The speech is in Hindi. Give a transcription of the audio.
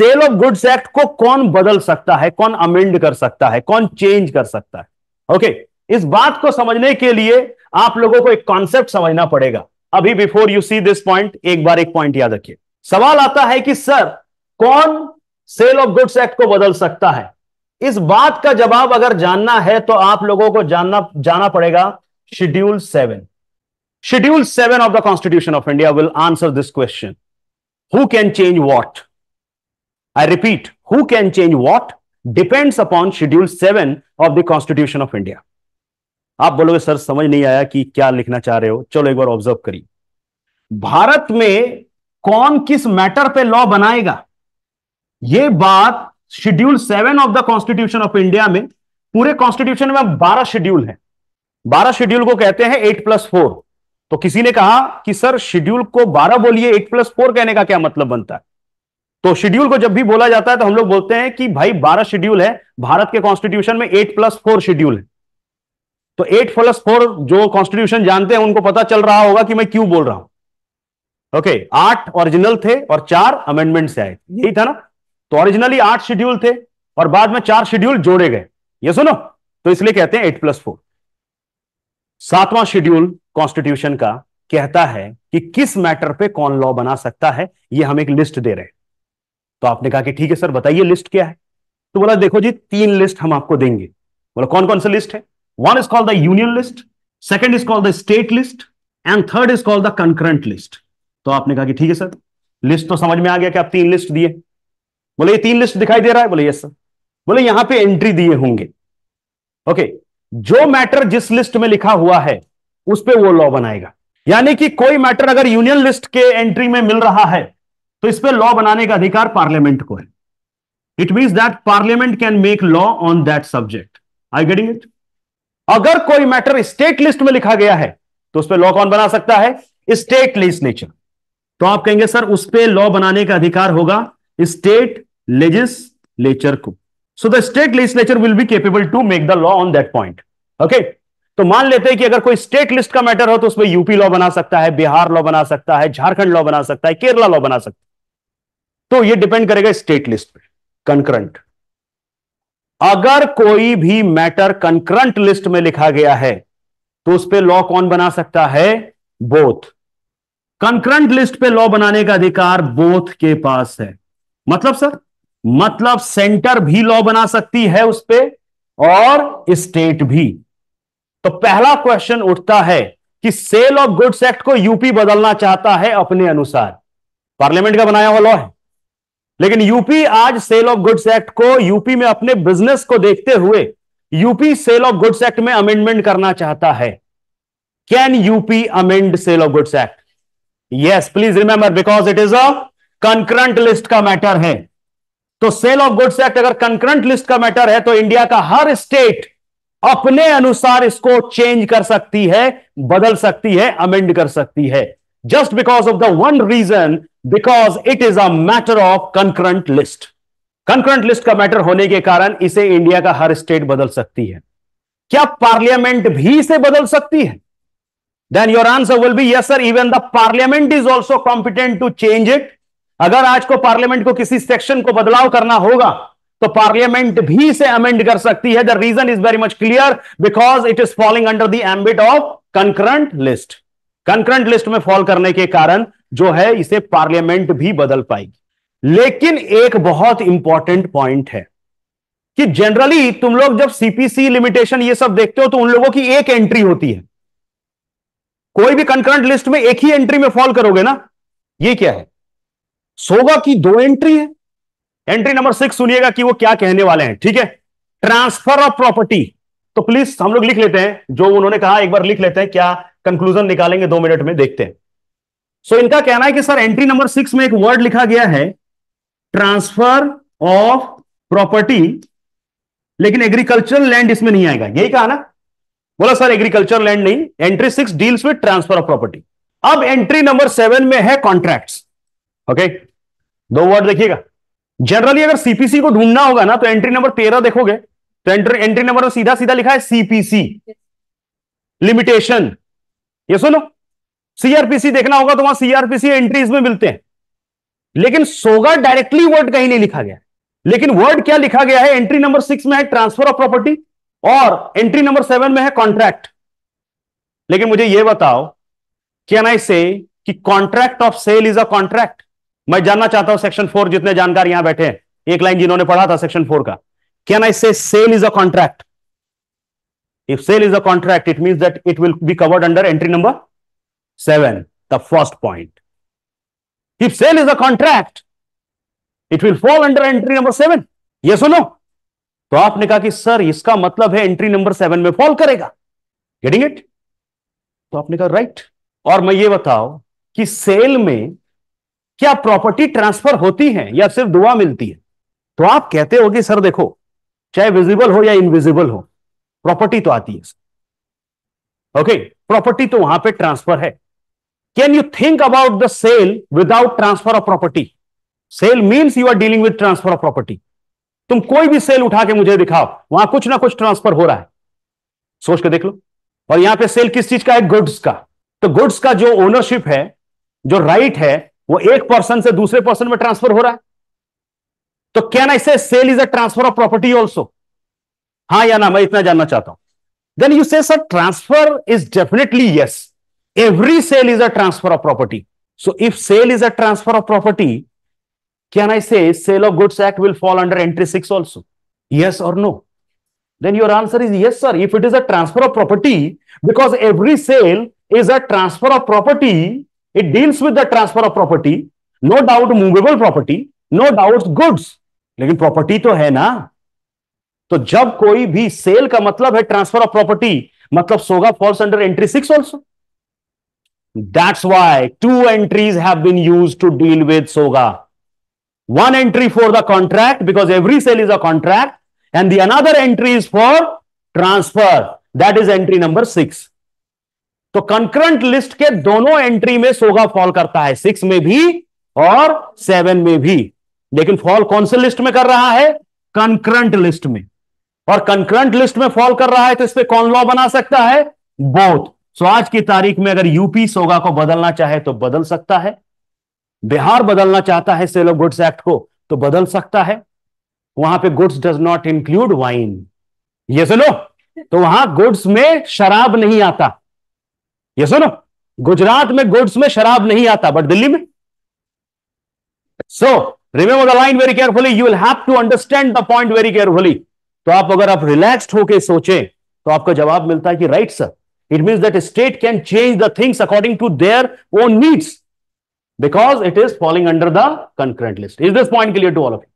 सेल ऑफ़ गुड्स एक्ट को कौन बदल सकता है कौन अमेंड कर सकता है कौन चेंज कर सकता है? ओके okay, इस बात को समझने के लिए आप लोगों को एक कॉन्सेप्ट समझना पड़ेगा। अभी before you see this point एक बार एक पॉइंट याद रखिए। सवाल आता है कि सर कौन सेल ऑफ़ गुड्स एक्ट को बदल सकता है? इस बात का जवाब अगर जानना है तो आप लोगों को जानना जाना पड़ेगा। Schedule seven schedule seven of the constitution of India will answer this question who can change what I repeat who can change what depends upon schedule seven of the constitution of India आप बोलोगे, सर, समझ नहीं आया कि क्या लिखना चाह रहे हो। चलो एक बार ऑब्ज़र्व करिए। भारत में कौन किस मैटर पे लॉ बनाएगा? यह बात schedule seven of the constitution of India में, पूरे कॉन्स्टिट्यूशन में बारह शेड्यूल है। बारह शेड्यूल को कहते हैं एट प्लस फोर तो किसी ने कहा कि, सर शेड्यूल को बारह बोलिए एट प्लस फोर कहने का क्या मतलब बनता है? तो शेड्यूल को जब भी बोला जाता है तो हम लोग बोलते हैं कि भाई बारह शेड्यूल है। भारत के कॉन्स्टिट्यूशन में एट प्लस फोर शेड्यूल है। तो एट प्लस फोर जो कॉन्स्टिट्यूशन जानते हैं उनको पता चल रहा होगा कि मैं क्यों बोल रहा हूँ। ओके आठ ओरिजिनल थे और चार अमेंडमेंट से आए यही था ना? तो ओरिजिनली आठ शेड्यूल थे और बाद में चार शेड्यूल जोड़े गए। ये सुनो? तो इसलिए कहते हैं एट प्लस फोर सातवां शेड्यूल कॉन्स्टिट्यूशन का कहता है कि किस मैटर पे कौन लॉ बना सकता है ये हम एक लिस्ट दे रहे हैं। तो आपने कहा कि ठीक है सर, बताइए लिस्ट क्या है? तो बोला, देखो जी, तीन लिस्ट हम आपको देंगे। बोला, कौन कौन सा लिस्ट है? One is called the union list second is called the state list and third is called the concurrent list तो आपने कहा कि ठीक है सर लिस्ट तो समझ में आ गया कि आप तीन लिस्ट दिए। बोले, ये तीन लिस्ट दिखाई दे रहा है? बोले यस सर बोले, यहाँ पे एंट्री दिए होंगे। ओके जो मैटर जिस लिस्ट में लिखा हुआ है, उस पर वो लॉ बनाएगा। यानी कि कोई मैटर अगर यूनियन लिस्ट के एंट्री में मिल रहा है तो इस पर लॉ बनाने का अधिकार पार्लियामेंट को है। It mean that parliament can make law on that subject I getting it अगर कोई मैटर स्टेट लिस्ट में लिखा गया है तो उस पर लॉ कौन बना सकता है? स्टेट लेजिस्लेचर तो आप कहेंगे, सर, उस पर लॉ बनाने का अधिकार होगा स्टेट लेजिस्लेचर को. So the state legislature will be capable to make the law on that point okay तो मान लेते हैं कि अगर कोई स्टेट लिस्ट का मैटर हो तो उसमें यूपी लॉ बना सकता है बिहार लॉ बना सकता है झारखंड लॉ बना सकता है केरला लॉ बना सकता है। तो ये डिपेंड करेगा स्टेट लिस्ट पे कंकरंट अगर कोई भी मैटर कंकरंट लिस्ट में लिखा गया है तो उस पर लॉ कौन बना सकता है? बोथ कंकरंट लिस्ट पे लॉ बनाने का अधिकार बोथ के पास है। मतलब सर मतलब सेंटर भी लॉ बना सकती है उस पर और स्टेट भी। तो पहला क्वेश्चन उठता है कि सेल ऑफ़ गुड्स एक्ट को यूपी बदलना चाहता है अपने अनुसार। पार्लियामेंट का बनाया हुआ लॉ है। लेकिन यूपी आज सेल ऑफ़ गुड्स एक्ट को यूपी में अपने बिज़नेस को देखते हुए UP sale of goods act में अमेंडमेंट करना चाहता है। Can UP amend sale of goods act? Yes please remember because it is a concurrent list का मैटर है। तो सेल ऑफ़ गुड्स एक्ट अगर कंकरंट लिस्ट का मैटर है तो इंडिया का हर स्टेट अपने अनुसार इसको चेंज कर सकती है, बदल सकती है अमेंड कर सकती है। Just because of the one reason because it is a matter of concurrent list concurrent list का मैटर होने के कारण इसे इंडिया का हर स्टेट बदल सकती है। क्या पार्लियामेंट भी इसे बदल सकती है? Then your answer will be yes sir even the parliament is also competent to change it अगर आज को पार्लियामेंट को किसी सेक्शन को बदलाव करना होगा तो पार्लियामेंट भी इसे अमेंड कर सकती है। The reason is very much clear because it is falling under the ambit of list concurrent list में फॉल करने के कारण जो है, इसे पार्लियामेंट भी बदल पाएगी। लेकिन एक बहुत इंपॉर्टेंट पॉइंट है कि जनरली तुम लोग जब सीपीसी लिमिटेशन ये सब देखते हो तो उन लोगों की एक एंट्री होती है। कोई भी कंकरंट लिस्ट में एक ही एंट्री में फॉल करोगे ना, ये क्या है? सोगा की दो एंट्री है। एंट्री नंबर सिक्स सुनिएगा कि वो क्या कहने वाले हैं, ठीक है? ट्रांसफ़र ऑफ़ प्रॉपर्टी तो प्लीज़ हम लोग लिख लेते हैं, जो उन्होंने कहा, एक बार लिख लेते हैं, क्या कंक्लूजन निकालेंगे, दो मिनट में देखते हैं। सो so, इनका कहना है कि सर एंट्री नंबर सिक्स में एक वर्ड लिखा गया है ट्रांसफ़र ऑफ़ प्रॉपर्टी लेकिन एग्रीकल्चरल लैंड इसमें नहीं आएगा। यही कहा ना? बोला सर एग्रीकल्चर लैंड नहीं entry six deals with transfer of property अब एंट्री नंबर सेवन में है कॉन्ट्रैक्ट्स ओके दो वर्ड देखिएगा। जनरली अगर सीपीसी को ढूंढना होगा ना तो एंट्री नंबर तेरह देखोगे। तो एंट्री एंट्री नंबर सीधा सीधा लिखा है सीपीसी लिमिटेशन ये सुनो। सीआरपीसी देखना होगा तो वहाँ सीआरपीसी एंट्रीज में मिलते हैं। लेकिन सोगा डायरेक्टली वर्ड कहीं नहीं लिखा गया। लेकिन वर्ड क्या लिखा गया है? एंट्री नंबर सिक्स में है ट्रांसफ़र ऑफ़ प्रॉपर्टी और एंट्री नंबर सेवन में है कॉन्ट्रैक्ट लेकिन मुझे यह बताओ कैन आई से कि contract of sale is a contract मैं जानना चाहता हूँ सेक्शन फोर जितने जानकार यहाँ बैठे हैं। एक लाइन जिन्होंने पढ़ा था सेक्शन फोर का। Can I sale is a contract if sale is a contract it mean that it will be covered under entry number seven the first point if sale is a contract it will fall under entry number seven ये सुनो तो आपने कहा कि, सर, इसका मतलब है एंट्री नंबर सेवन में फॉल करेगा. गेटिंग इट तो आपने कहा राइट right. और मैं ये बताओ कि सेल में क्या प्रॉपर्टी ट्रांसफ़र होती है या सिर्फ़ दुआ मिलती है? तो आप कहते हो कि सर, देखो, चाहे विजिबल हो या इनविजिबल हो प्रॉपर्टी तो आती है ओके प्रॉपर्टी तो वहाँ पे ट्रांसफ़र है। Can you think about the sale without transfer of property sale means you are dealing with transfer of property तुम कोई भी सेल उठा के मुझे दिखाओ, वहाँ कुछ ना कुछ ट्रांसफ़र हो रहा है। सोच के देख लो। और यहाँ पे सेल किस चीज़ का है? गुड्स का। तो गुड्स का जो ओनरशिप है, जो राइट right है, वो एक पर्सन से दूसरे पर्सन में ट्रांसफ़र हो रहा है। तो can I say sale is a transfer of property also हाँ या ना, मैं इतना जानना चाहता हूँ। Then you say sir transfer is definitely yes Every sale is a transfer of property so if sale is a transfer of property Can I say sale of goods act will fall under entry 6 also? Yes or no? Then your answer is yes, sir. If it is a transfer of property, because every sale is a transfer of property, it deals with the transfer of property, no doubt movable property, no doubt goods. लेकिन प्रॉपर्टी तो है ना तो जब कोई भी सेल का मतलब है ट्रांसफर ऑफ प्रॉपर्टी मतलब सोगा falls under entry six also That's why two entries have been use to deal with सोगा one entry for the contract, because every sale is a contract, and the another entry is for transfer. That is entry number six तो कंकरेंट लिस्ट के दोनों एंट्री में सोगा फॉल करता है। सिक्स में भी और सेवन में भी। लेकिन फॉल कौन से लिस्ट में कर रहा है? कंकरेंट लिस्ट में। और कंकरेंट लिस्ट में फॉल कर रहा है तो इस पर कौन लॉ बना सकता है? बोथ सो आज की तारीख में अगर यूपी सोगा को बदलना चाहे तो बदल सकता है। बिहार बदलना चाहता है सेल ऑफ़ गुड्स एक्ट को तो बदल सकता है। वहाँ पे goods does not include wine ये सुनो तो वहाँ गुड्स में शराब नहीं आता। ये सुनो गुजरात में गुड्स में शराब नहीं आता बट दिल्ली में। So remember the line very carefully you will have to understand the point very carefully तो आप अगर आप रिलैक्स्ड होके सोचें तो आपका जवाब मिलता है कि right sir It means that a state can change the things according to their own needs because it is falling under the concurrent list. Is this point clear to all of you?